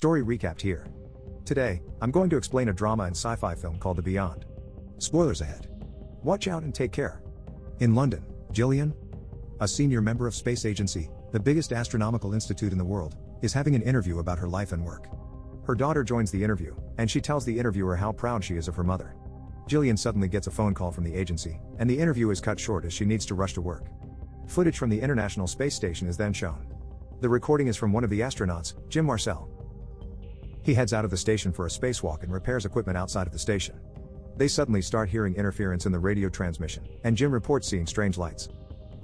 Story recapped here. Today, I'm going to explain a drama and sci fi film called The Beyond. Spoilers ahead. Watch out and take care. In London, Gillian, a senior member of Space Agency, the biggest astronomical institute in the world, is having an interview about her life and work. Her daughter joins the interview, and she tells the interviewer how proud she is of her mother. Gillian suddenly gets a phone call from the agency, and the interview is cut short as she needs to rush to work. Footage from the International Space Station is then shown. The recording is from one of the astronauts, Jim Marcel. He heads out of the station for a spacewalk and repairs equipment outside of the station. They suddenly start hearing interference in the radio transmission, and Jim reports seeing strange lights.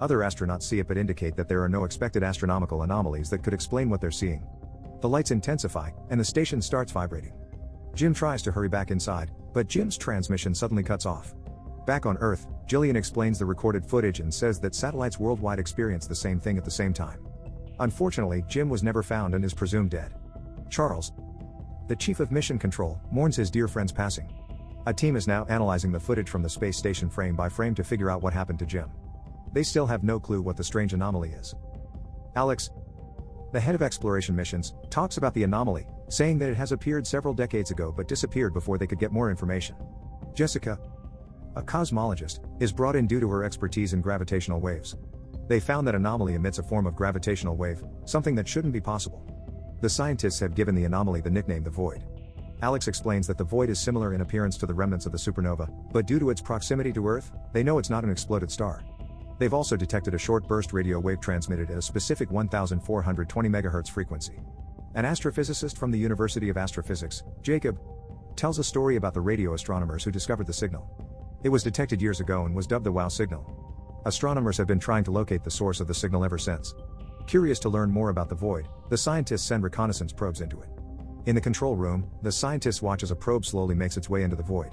Other astronauts see it but indicate that there are no expected astronomical anomalies that could explain what they're seeing. The lights intensify, and the station starts vibrating. Jim tries to hurry back inside, but Jim's transmission suddenly cuts off. Back on Earth, Gillian explains the recorded footage and says that satellites worldwide experience the same thing at the same time. Unfortunately, Jim was never found and is presumed dead. Charles, the chief of mission control, mourns his dear friend's passing. A team is now analyzing the footage from the space station frame by frame to figure out what happened to Jim. They still have no clue what the strange anomaly is. Alex, the head of exploration missions, talks about the anomaly, saying that it has appeared several decades ago but disappeared before they could get more information. Jessica, a cosmologist, is brought in due to her expertise in gravitational waves. They found that anomaly emits a form of gravitational wave, something that shouldn't be possible. The scientists have given the anomaly the nickname the Void. Alex explains that the void is similar in appearance to the remnants of the supernova, but due to its proximity to Earth, they know it's not an exploded star. They've also detected a short burst radio wave transmitted at a specific 1420 MHz frequency. An astrophysicist from the University of Astrophysics, Jacob, tells a story about the radio astronomers who discovered the signal. It was detected years ago and was dubbed the WOW signal. Astronomers have been trying to locate the source of the signal ever since. Curious to learn more about the void, the scientists send reconnaissance probes into it. In the control room, the scientists watch as a probe slowly makes its way into the void.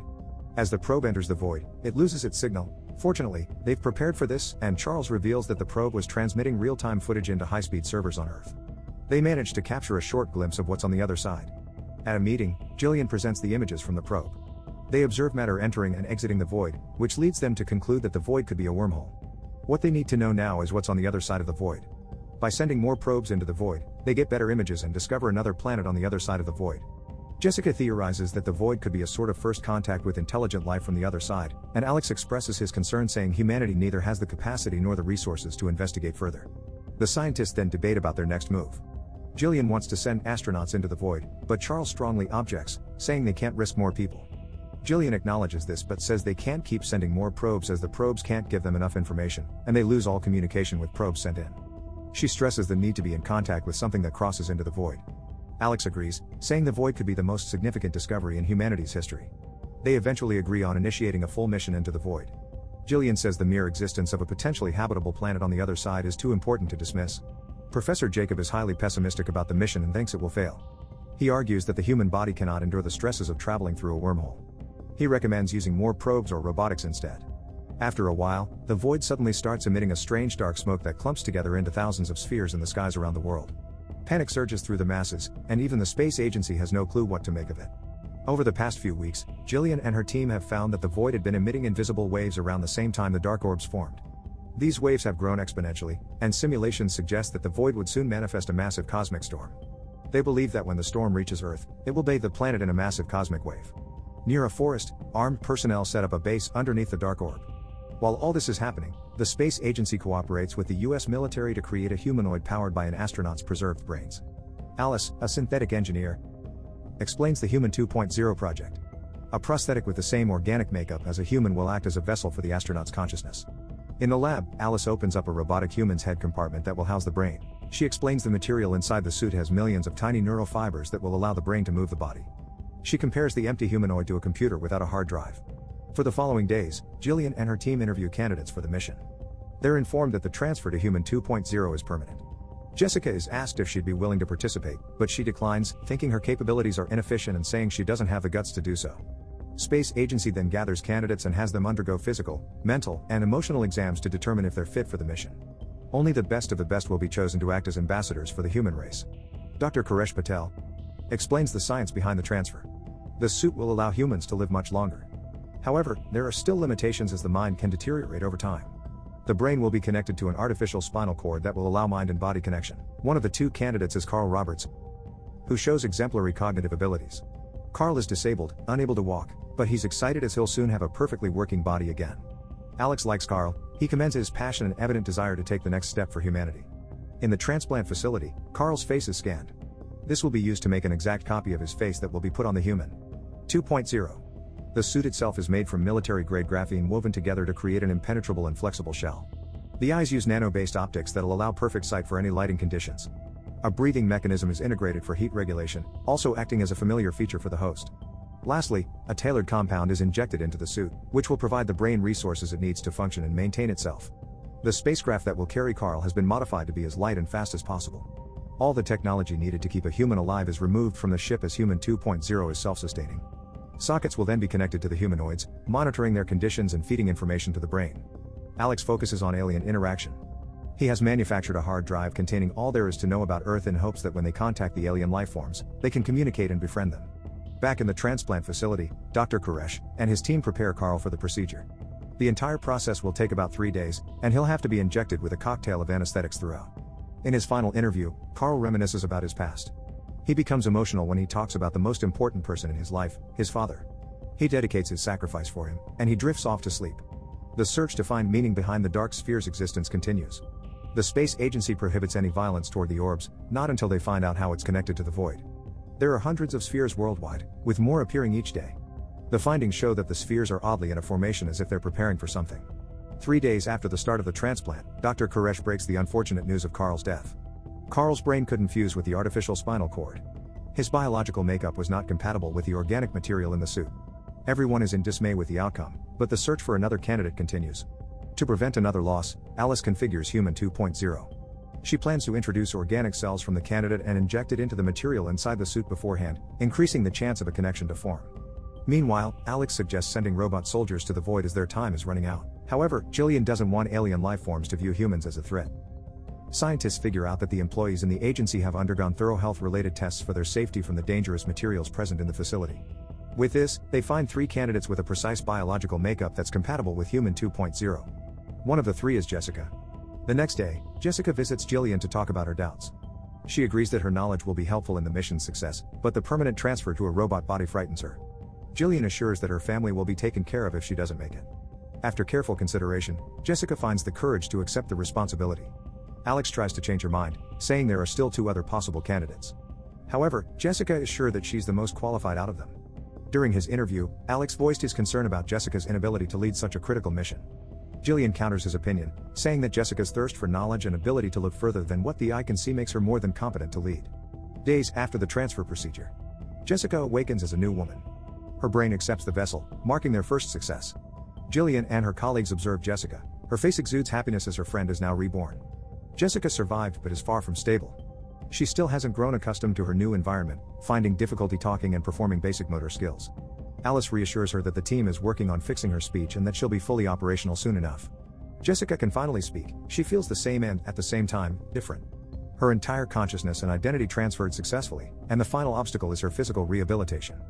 As the probe enters the void, it loses its signal, Fortunately, they've prepared for this, and Charles reveals that the probe was transmitting real time footage into high speed servers on Earth. They manage to capture a short glimpse of what's on the other side. At a meeting, Gillian presents the images from the probe. They observe matter entering and exiting the void, which leads them to conclude that the void could be a wormhole. What they need to know now is what's on the other side of the void. By sending more probes into the void, they get better images and discover another planet on the other side of the void. Jessica theorizes that the void could be a sort of first contact with intelligent life from the other side, and Alex expresses his concern saying humanity neither has the capacity nor the resources to investigate further. The scientists then debate about their next move. Gillian wants to send astronauts into the void, but Charles strongly objects, saying they can't risk more people. Gillian acknowledges this but says they can't keep sending more probes as the probes can't give them enough information, and they lose all communication with probes sent in. She stresses the need to be in contact with something that crosses into the void. Alex agrees, saying the void could be the most significant discovery in humanity's history. They eventually agree on initiating a full mission into the void. Gillian says the mere existence of a potentially habitable planet on the other side is too important to dismiss. Professor Jacob is highly pessimistic about the mission and thinks it will fail. He argues that the human body cannot endure the stresses of traveling through a wormhole. He recommends using more probes or robotics instead. After a while, the void suddenly starts emitting a strange dark smoke that clumps together into thousands of spheres in the skies around the world. Panic surges through the masses, and even the space agency has no clue what to make of it. Over the past few weeks, Gillian and her team have found that the void had been emitting invisible waves around the same time the dark orbs formed. These waves have grown exponentially, and simulations suggest that the void would soon manifest a massive cosmic storm. They believe that when the storm reaches Earth, it will bathe the planet in a massive cosmic wave. Near a forest, armed personnel set up a base underneath the dark orb. While all this is happening, the space agency cooperates with the US military to create a humanoid powered by an astronaut's preserved brains. Alice, a synthetic engineer, explains the Human 2.0 project. A prosthetic with the same organic makeup as a human will act as a vessel for the astronaut's consciousness. In the lab, Alice opens up a robotic human's head compartment that will house the brain. She explains the material inside the suit has millions of tiny neural fibers that will allow the brain to move the body. She compares the empty humanoid to a computer without a hard drive. For the following days, Gillian and her team interview candidates for the mission. They're informed that the transfer to Human 2.0 is permanent. Jessica is asked if she'd be willing to participate, but she declines, thinking her capabilities are inefficient and saying she doesn't have the guts to do so. Space Agency then gathers candidates and has them undergo physical, mental, and emotional exams to determine if they're fit for the mission. Only the best of the best will be chosen to act as ambassadors for the human race. Dr. Koresh Patel explains the science behind the transfer. The suit will allow humans to live much longer. However, there are still limitations as the mind can deteriorate over time. The brain will be connected to an artificial spinal cord that will allow mind and body connection. One of the two candidates is Carl Roberts, who shows exemplary cognitive abilities. Carl is disabled, unable to walk, but he's excited as he'll soon have a perfectly working body again. Alex likes Carl, he commends his passion and evident desire to take the next step for humanity. In the transplant facility, Carl's face is scanned. This will be used to make an exact copy of his face that will be put on the human. 2.0. The suit itself is made from military grade graphene woven together to create an impenetrable and flexible shell. The eyes use nano based optics that'll allow perfect sight for any lighting conditions. A breathing mechanism is integrated for heat regulation, also acting as a familiar feature for the host. Lastly, a tailored compound is injected into the suit, which will provide the brain resources it needs to function and maintain itself. The spacecraft that will carry Carl has been modified to be as light and fast as possible. All the technology needed to keep a human alive is removed from the ship as Human 2.0 is self sustaining. Sockets will then be connected to the humanoids, monitoring their conditions and feeding information to the brain. Alex focuses on alien interaction. He has manufactured a hard drive containing all there is to know about Earth in hopes that when they contact the alien lifeforms, they can communicate and befriend them. Back in the transplant facility, Dr. Koresh and his team prepare Carl for the procedure. The entire process will take about three days, and he'll have to be injected with a cocktail of anesthetics throughout. In his final interview, Carl reminisces about his past. He becomes emotional when he talks about the most important person in his life, his father. He dedicates his sacrifice for him, and he drifts off to sleep. The search to find meaning behind the dark sphere's existence continues. The space agency prohibits any violence toward the orbs, not until they find out how it's connected to the void. There are hundreds of spheres worldwide, with more appearing each day. The findings show that the spheres are oddly in a formation as if they're preparing for something. Three days after the start of the transplant, Dr. Koresh breaks the unfortunate news of Carl's death. Carl's brain couldn't fuse with the artificial spinal cord. His biological makeup was not compatible with the organic material in the suit. Everyone is in dismay with the outcome, but the search for another candidate continues. To prevent another loss, Alice configures Human 2.0. She plans to introduce organic cells from the candidate and inject it into the material inside the suit beforehand, increasing the chance of a connection to form. Meanwhile, Alex suggests sending robot soldiers to the void as their time is running out. However, Gillian doesn't want alien life forms to view humans as a threat. Scientists figure out that the employees in the agency have undergone thorough health related tests for their safety from the dangerous materials present in the facility. With this, they find three candidates with a precise biological makeup that's compatible with Human 2.0. One of the three is Jessica. The next day, Jessica visits Gillian to talk about her doubts. She agrees that her knowledge will be helpful in the mission's success, but the permanent transfer to a robot body frightens her. Gillian assures that her family will be taken care of if she doesn't make it. After careful consideration, Jessica finds the courage to accept the responsibility. Alex tries to change her mind, saying there are still two other possible candidates. However, Jessica is sure that she's the most qualified out of them. During his interview, Alex voiced his concern about Jessica's inability to lead such a critical mission. Gillian counters his opinion, saying that Jessica's thirst for knowledge and ability to look further than what the eye can see makes her more than competent to lead. Days after the transfer procedure, Jessica awakens as a new woman. Her brain accepts the vessel, marking their first success. Gillian and her colleagues observe Jessica. Her face exudes happiness as her friend is now reborn. Jessica survived but is far from stable. She still hasn't grown accustomed to her new environment, finding difficulty talking and performing basic motor skills. Alice reassures her that the team is working on fixing her speech and that she'll be fully operational soon enough. Jessica can finally speak, she feels the same and, at the same time, different. Her entire consciousness and identity transferred successfully, and the final obstacle is her physical rehabilitation.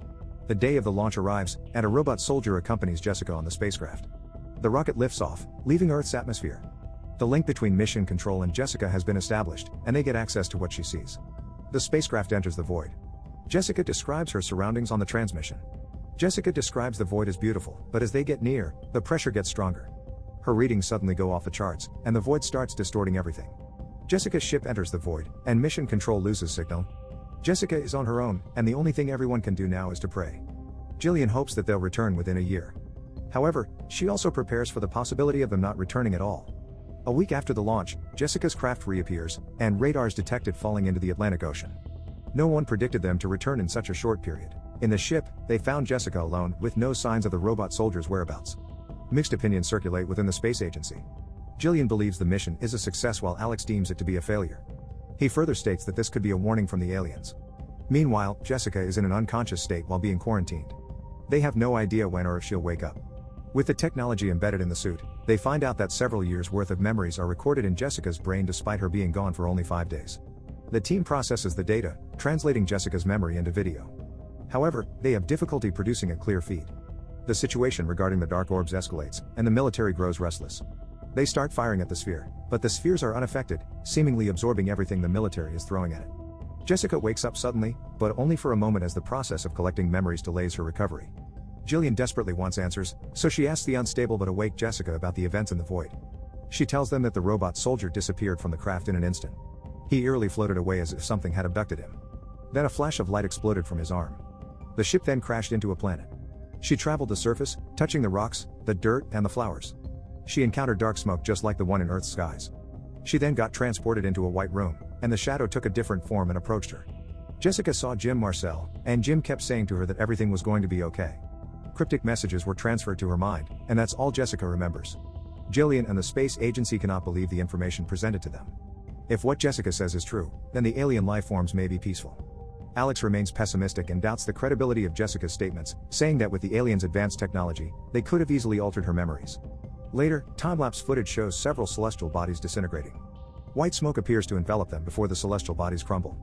The day of the launch arrives, and a robot soldier accompanies Jessica on the spacecraft. The rocket lifts off, leaving Earth's atmosphere. The link between Mission Control and Jessica has been established, and they get access to what she sees. The spacecraft enters the void. Jessica describes her surroundings on the transmission. Jessica describes the void as beautiful, but as they get near, the pressure gets stronger. Her readings suddenly go off the charts, and the void starts distorting everything. Jessica's ship enters the void, and mission control loses signal. Jessica is on her own, and the only thing everyone can do now is to pray. Gillian hopes that they'll return within a year. However, she also prepares for the possibility of them not returning at all. A week after the launch, Jessica's craft reappears, and radars detect it falling into the Atlantic Ocean. No one predicted them to return in such a short period. In the ship, they found Jessica alone, with no signs of the robot soldiers' whereabouts. Mixed opinions circulate within the space agency. Gillian believes the mission is a success while Alex deems it to be a failure. He further states that this could be a warning from the aliens. Meanwhile, Jessica is in an unconscious state while being quarantined. They have no idea when or if she'll wake up. With the technology embedded in the suit, they find out that several years' worth of memories are recorded in Jessica's brain despite her being gone for only five days. The team processes the data, translating Jessica's memory into video. However, they have difficulty producing a clear feed. The situation regarding the dark orbs escalates, and the military grows restless. They start firing at the sphere, but the spheres are unaffected, seemingly absorbing everything the military is throwing at it. Jessica wakes up suddenly, but only for a moment as the process of collecting memories delays her recovery. Gillian desperately wants answers, so she asks the unstable but awake Jessica about the events in the void. She tells them that the robot soldier disappeared from the craft in an instant. He eerily floated away as if something had abducted him. Then a flash of light exploded from his arm. The ship then crashed into a planet. She traveled the surface, touching the rocks, the dirt, and the flowers. She encountered dark smoke just like the one in Earth's skies. She then got transported into a white room, and the shadow took a different form and approached her. Jessica saw Jim Marcel, and Jim kept saying to her that everything was going to be okay. Cryptic messages were transferred to her mind, and that's all Jessica remembers. Gillian and the space agency cannot believe the information presented to them. If what Jessica says is true, then the alien life forms may be peaceful. Alex remains pessimistic and doubts the credibility of Jessica's statements, saying that with the aliens' advanced technology, they could have easily altered her memories. Later, time-lapse footage shows several celestial bodies disintegrating. White smoke appears to envelop them before the celestial bodies crumble.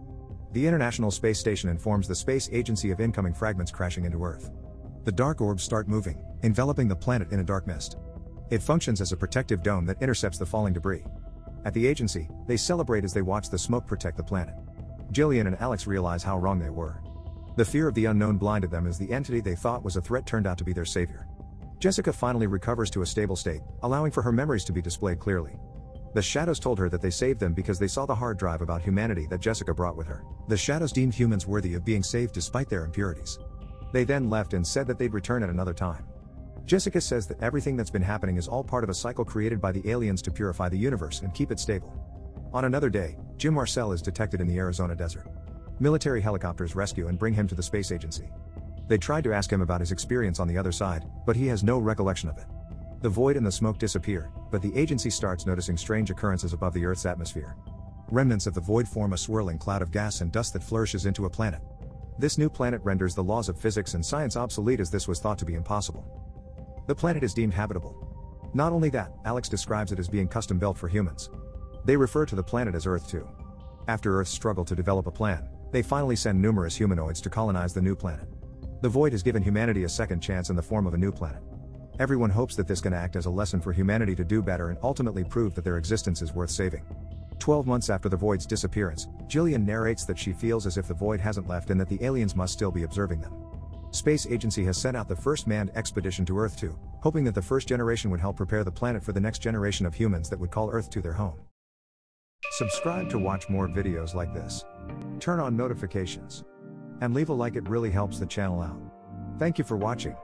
The International Space Station informs the space agency of incoming fragments crashing into Earth. The dark orbs start moving, enveloping the planet in a dark mist. It functions as a protective dome that intercepts the falling debris. At the agency, they celebrate as they watch the smoke protect the planet. Gillian and Alex realize how wrong they were. The fear of the unknown blinded them as the entity they thought was a threat turned out to be their savior. Jessica finally recovers to a stable state, allowing for her memories to be displayed clearly. The Shadows told her that they saved them because they saw the hard drive about humanity that Jessica brought with her. The Shadows deemed humans worthy of being saved despite their impurities. They then left and said that they'd return at another time. Jessica says that everything that's been happening is all part of a cycle created by the aliens to purify the universe and keep it stable. On another day, Jim Marcel is detected in the Arizona desert. Military helicopters rescue and bring him to the space agency. They tried to ask him about his experience on the other side, but he has no recollection of it. The void and the smoke disappear, but the agency starts noticing strange occurrences above the Earth's atmosphere. Remnants of the void form a swirling cloud of gas and dust that flourishes into a planet. This new planet renders the laws of physics and science obsolete as this was thought to be impossible. The planet is deemed habitable. Not only that, Alex describes it as being custom built for humans. They refer to the planet as Earth 2. After Earth's struggle to develop a plan, they finally send numerous humanoids to colonize the new planet. The Void has given humanity a second chance in the form of a new planet. Everyone hopes that this can act as a lesson for humanity to do better and ultimately prove that their existence is worth saving. 12 months after the Void's disappearance, Gillian narrates that she feels as if the Void hasn't left and that the aliens must still be observing them. Space Agency has sent out the first manned expedition to Earth 2, hoping that the first generation would help prepare the planet for the next generation of humans that would call Earth to their home. Subscribe to watch more videos like this. Turn on notifications. And leave a like it really helps the channel out. Thank you for watching.